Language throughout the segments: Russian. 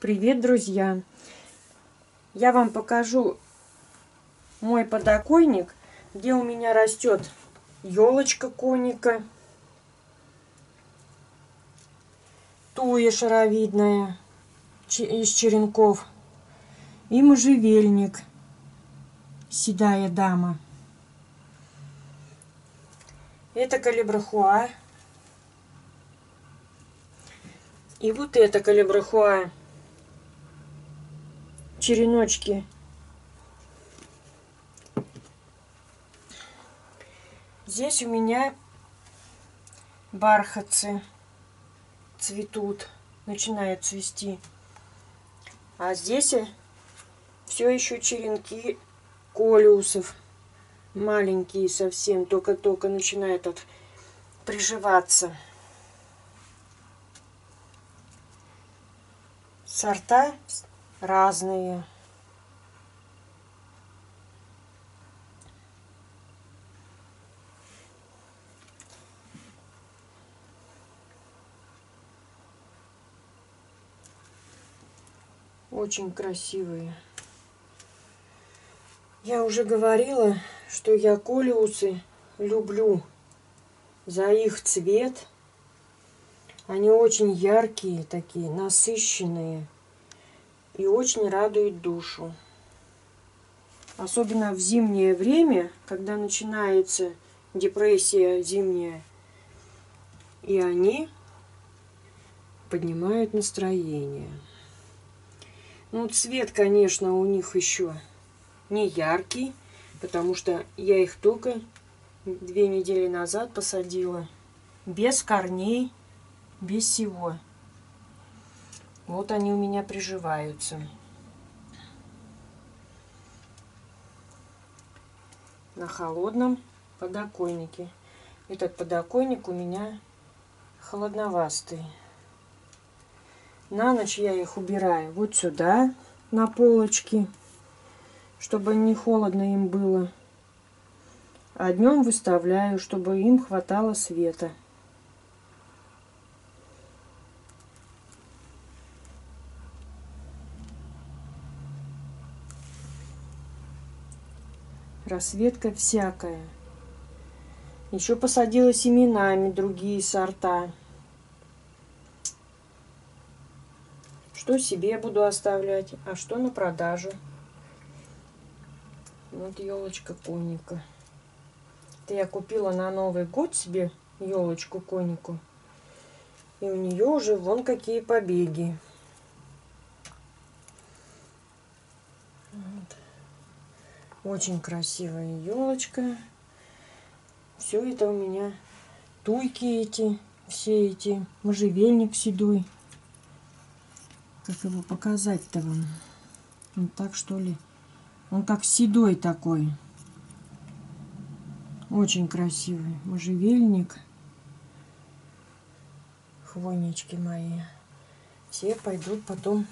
Привет, друзья! Я вам покажу мой подоконник, где у меня растет елочка коника, туя шаровидная из черенков и можжевельник, седая дама. Это калибрахуа. И вот это калибрахуа череночки. Здесь у меня бархатцы цветут, начинают цвести. А здесь все еще черенки колиусов. Маленькие совсем, только-только начинают от приживаться. Сорта разные. Очень красивые. Я уже говорила, что я колиусы люблю за их цвет. Они очень яркие такие, насыщенные и очень радует душу. Особенно в зимнее время, когда начинается депрессия зимняя, и они поднимают настроение. Ну, цвет, конечно, у них еще не яркий, потому что я их только две недели назад посадила. Без корней, без всего. Вот они у меня приживаются. На холодном подоконнике. Этот подоконник у меня холодновастый. На ночь я их убираю вот сюда, на полочки, чтобы не холодно им было. А днем выставляю, чтобы им хватало света. Рассветка всякая. Еще посадила семенами другие сорта. Что себе буду оставлять, а что на продажу. Вот елочка коника. Это я купила на Новый год себе елочку конику. И у нее уже вон какие побеги. Очень красивая елочка. Все это у меня туйки эти, все эти, можжевельник седой. Как его показать-то вам? Он так что ли? Он как седой такой. Очень красивый можжевельник. Хвойнички мои. Все пойдут потом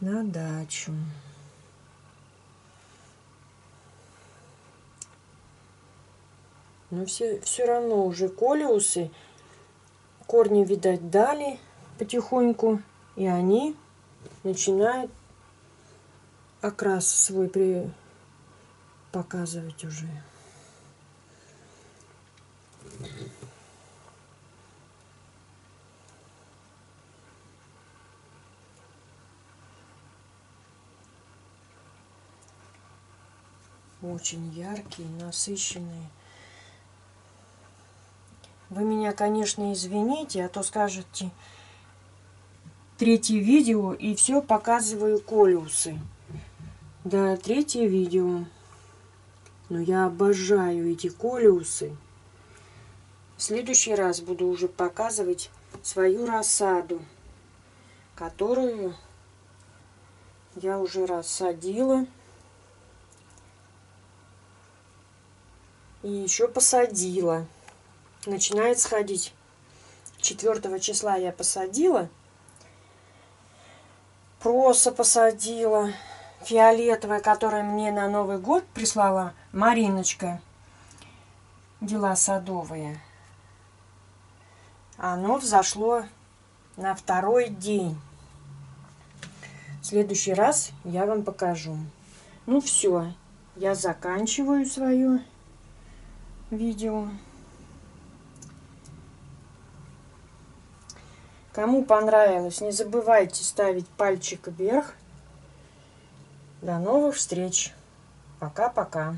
на дачу. Но все, все равно уже колиусы, корни, видать, дали потихоньку, и они начинают окрас свой при... показывать уже. Очень яркие, насыщенные. Вы меня, конечно, извините, а то скажете третье видео и все показываю колиусы. Да, третье видео. Но я обожаю эти колиусы. В следующий раз буду уже показывать свою рассаду, которую я уже рассадила. И еще посадила начинает сходить. 4 числа я посадила. Проса посадила. Фиолетовая, которая мне на Новый год прислала Мариночка. Дела садовые. Оно взошло на второй день. следующий раз я вам покажу. Ну все, я заканчиваю свое видео. Кому понравилось, не забывайте ставить пальчик вверх. До новых встреч. Пока-пока.